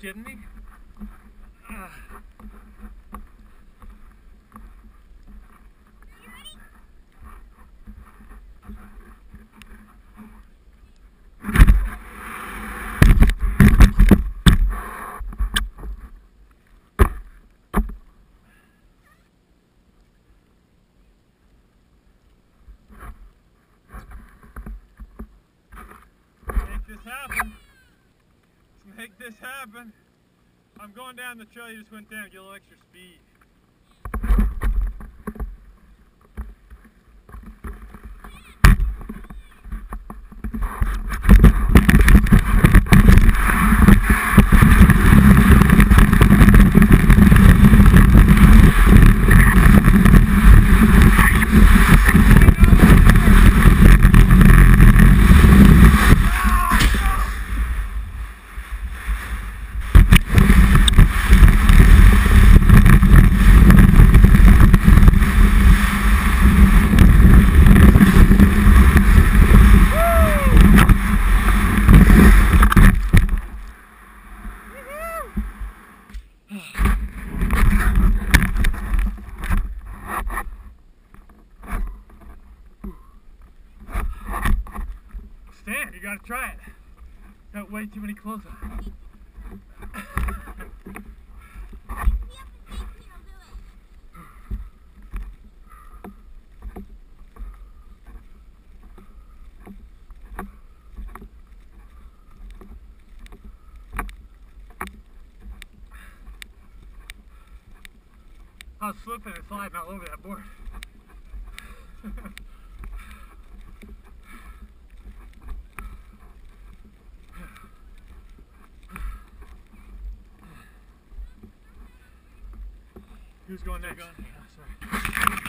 kidding me? Ah. Make. Make this happen. I'm going down the trail you just went down, get a little extra speed. Stan, you gotta try it. Got way too many clothes on. I was slipping and sliding all over that board. Who's going next? Going. Yeah, sorry.